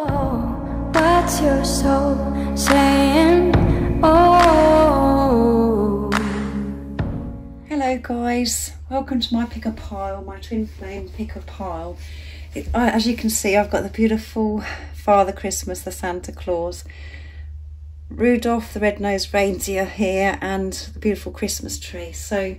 What's your soul saying? Oh. Hello guys, welcome to my pick a pile, my twin flame pick a pile. It, I, as you can see I've got the beautiful Father Christmas, the Santa Claus, Rudolph the red-nosed reindeer here and the beautiful Christmas tree. So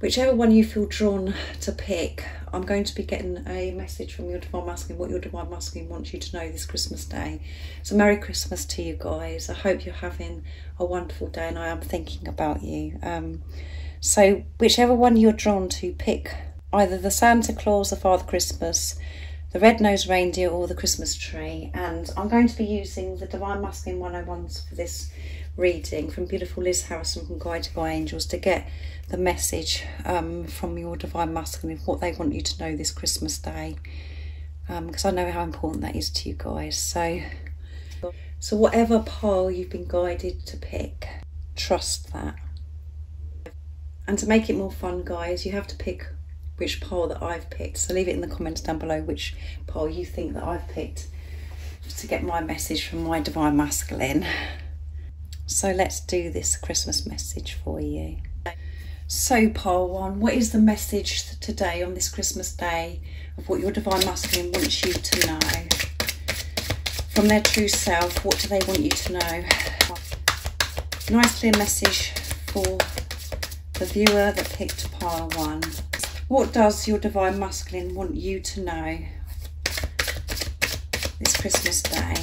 whichever one you feel drawn to pick, I'm going to be getting a message from your Divine Masculine, what your Divine Masculine wants you to know this Christmas day. So Merry Christmas to you guys. I hope you're having a wonderful day and I am thinking about you. Um, so whichever one you're drawn to, pick either the Santa Claus, the Father Christmas, the red-nosed reindeer or the Christmas tree. And I'm going to be using the Divine Masculine 101s for this reading from beautiful Liz Harrison from Guided by Angels to get the message um, from your Divine Masculine, what they want you to know this Christmas day. Because um, I know how important that is to you guys. So, so whatever pile you've been guided to pick, trust that. And to make it more fun, guys, you have to pick which pile that I've picked. So leave it in the comments down below which pile you think that I've picked to get my message from my Divine Masculine. So let's do this Christmas message for you. So pile one, what is the message today on this Christmas day of what your Divine Masculine wants you to know? From their true self, what do they want you to know? Nice clear message for the viewer that picked pile one. What does your Divine Masculine want you to know this Christmas day?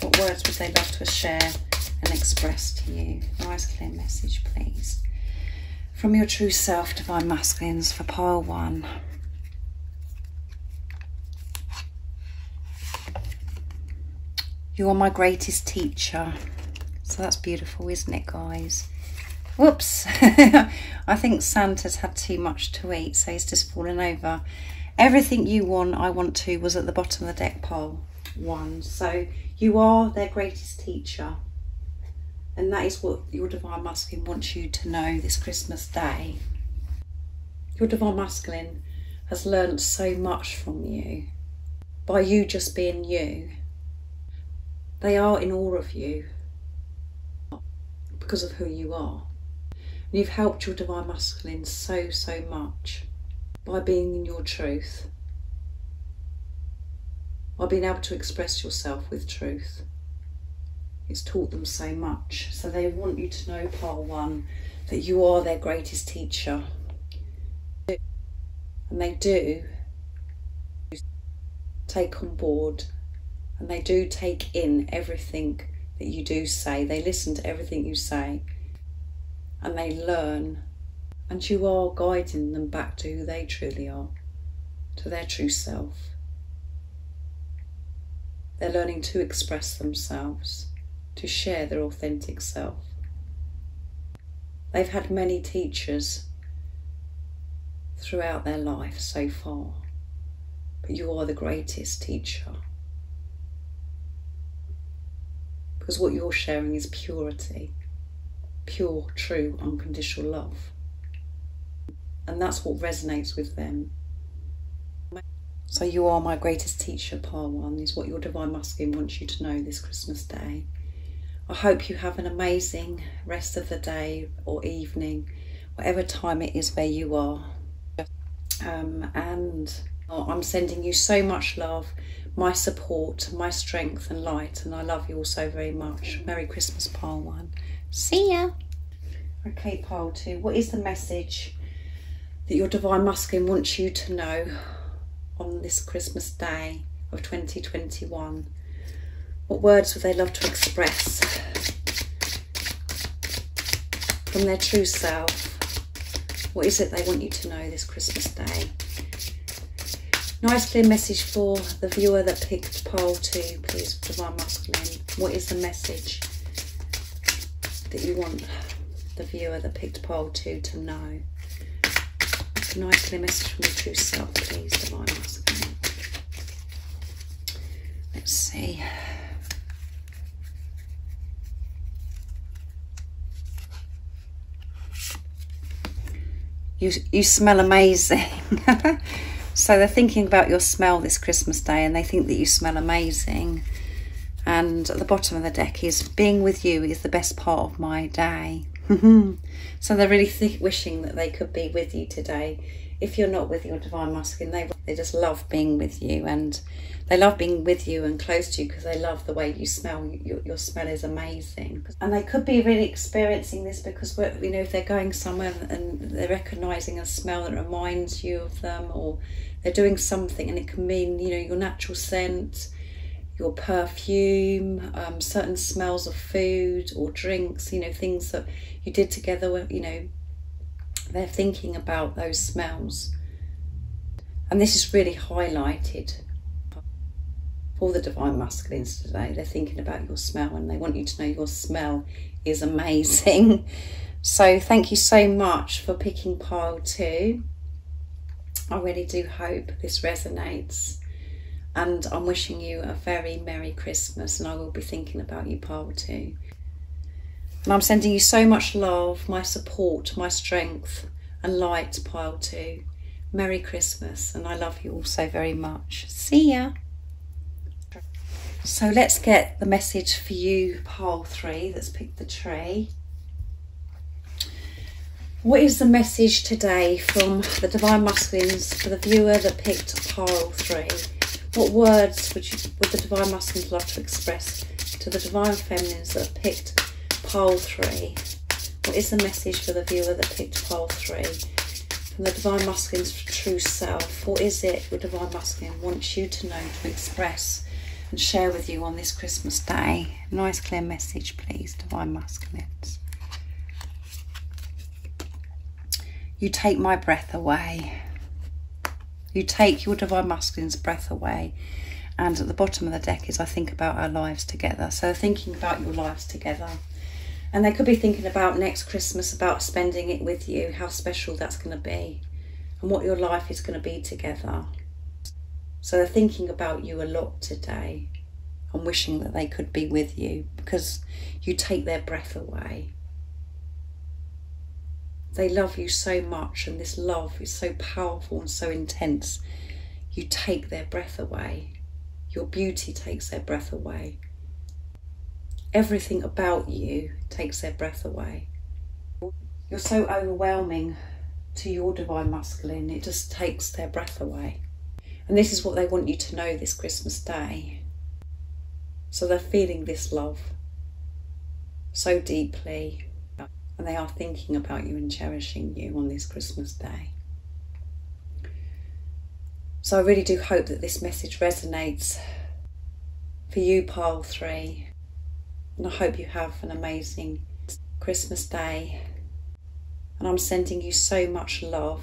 What words would they love to share and express to you? Nice clear message, please. From your true self, Divine Masculines, for pile one. You are my greatest teacher. So that's beautiful, isn't it, guys? Whoops, I think Santa's had too much to eat, so he's just fallen over. Everything you want, I want to, was at the bottom of the deck pile one. So you are their greatest teacher. And that is what your Divine Masculine wants you to know this Christmas day. Your Divine Masculine has learnt so much from you by you just being you. They are in awe of you because of who you are. You've helped your Divine Masculine so, so much by being in your truth, by being able to express yourself with truth. It's taught them so much. So they want you to know, pile one, that you are their greatest teacher. And they do take on board and they do take in everything that you do say. They listen to everything you say and they learn, and you are guiding them back to who they truly are, to their true self. They're learning to express themselves, to share their authentic self. They've had many teachers throughout their life so far, but you are the greatest teacher. Because what you're sharing is purity pure, true, unconditional love. And that's what resonates with them. So, you are my greatest teacher, Par One, is what your Divine Masculine wants you to know this Christmas day. I hope you have an amazing rest of the day or evening, whatever time it is where you are. Um, and I'm sending you so much love, my support, my strength and light, and I love you all so very much. Merry Christmas, One. See ya. Okay, pile two. What is the message that your Divine Masculine wants you to know on this Christmas day of 2021? What words would they love to express from their true self? What is it they want you to know this Christmas day? Nice clear message for the viewer that picked pile two, please, Divine Masculine. What is the message that you want the viewer that picked pile two to know? A nice clear message from your true self, please, Divine Masculine. Let's see. You, you smell amazing. So they're thinking about your smell this Christmas day and they think that you smell amazing. And at the bottom of the deck is being with you is the best part of my day. so they're really th- wishing that they could be with you today. If you're not with your divine masculine, they they just love being with you and they love being with you and close to you because they love the way you smell. Your, your smell is amazing, and they could be really experiencing this because we're, you know if they're going somewhere and they're recognizing a smell that reminds you of them, or they're doing something, and it can mean you know your natural scent your perfume, um, certain smells of food or drinks, you know, things that you did together, you know, they're thinking about those smells. And this is really highlighted for the divine masculines today. They're thinking about your smell and they want you to know your smell is amazing. So thank you so much for picking pile two. I really do hope this resonates and I'm wishing you a very Merry Christmas and I will be thinking about you, pile two. And I'm sending you so much love, my support, my strength and light, pile two. Merry Christmas and I love you all so very much. See ya. So let's get the message for you, pile three, that's picked the tree. What is the message today from the Divine Masculines for the viewer that picked pile three? What words would, you, would the Divine Masculines love to express to the Divine Feminines that picked pile three? What is the message for the viewer that picked pile three? From the Divine Masculine's true self, what is it the Divine Masculine wants you to know, to express and share with you on this Christmas day? Nice clear message, please, Divine Masculines. You take my breath away. You take your divine masculine's breath away. And at the bottom of the deck is I think about our lives together. So thinking about your lives together. And they could be thinking about next Christmas, about spending it with you, how special that's going to be, and what your life is going to be together. So they're thinking about you a lot today and wishing that they could be with you because you take their breath away. They love you so much, and this love is so powerful and so intense. You take their breath away. Your beauty takes their breath away. Everything about you takes their breath away. You're so overwhelming to your divine masculine, it just takes their breath away. And this is what they want you to know this Christmas day. So they're feeling this love so deeply, and they are thinking about you and cherishing you on this Christmas day. So I really do hope that this message resonates for you, pile three. And I hope you have an amazing Christmas day. And I'm sending you so much love,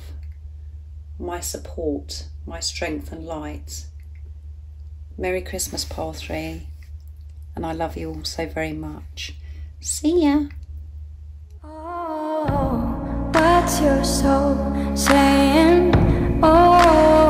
my support, my strength and light. Merry Christmas, pile three. And I love you all so very much. See ya. What's your soul saying? Oh.